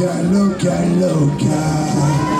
loca, loca, loca.